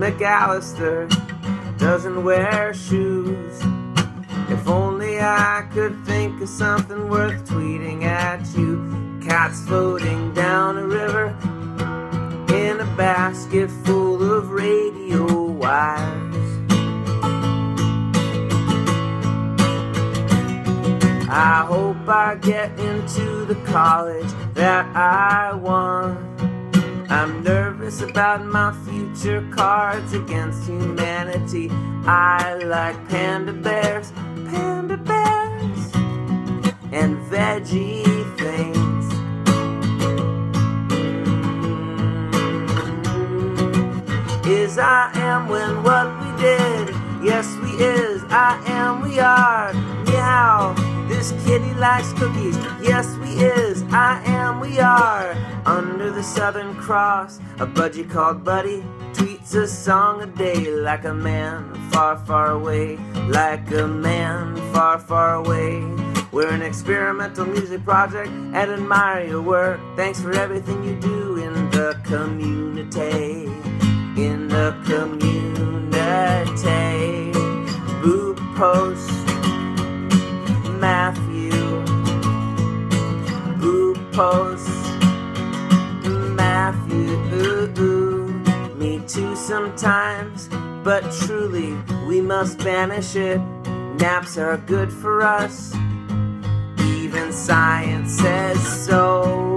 McAllister doesn't wear shoes. If only I could think of something worth tweeting at you. Cats floating down a river in a basket full of radio wires. I hope I get into the college that I want. I'm nervous about my future cards against humanity. I like panda bears, panda bears, and veggie things. Mm. Is I am when what we did. Yes, we is. I am, we are. Meow. This kitty likes cookies. Yes, we is. I am, we are. The Southern Cross, a budgie called Buddy tweets a song a day like a Mann far, far away. Like a Mann far, far away. We're an experimental music project and admire your work. Thanks for everything you do in the community. In the community. Boo post Matthew. Boo post sometimes, but truly we must banish it. Naps are good for us. Even science says so.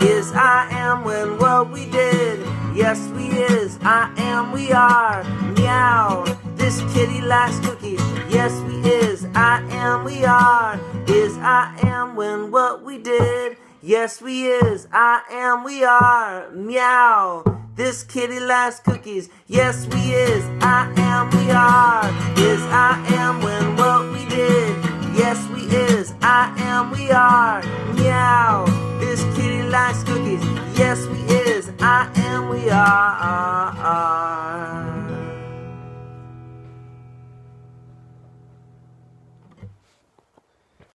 Is I am when what we did. Yes, we is. I am, we are. Meow. This kitty likes cookies. Yes, we is. I am, we are. Is I am when what we did. Yes, we is. I am, we are. Meow. This kitty likes cookies. Yes, we is. I am, we are. Is I am when what we did. Yes, we is. I am, we are. Meow. This kitty likes cookies. Yes, we is. I am, we are.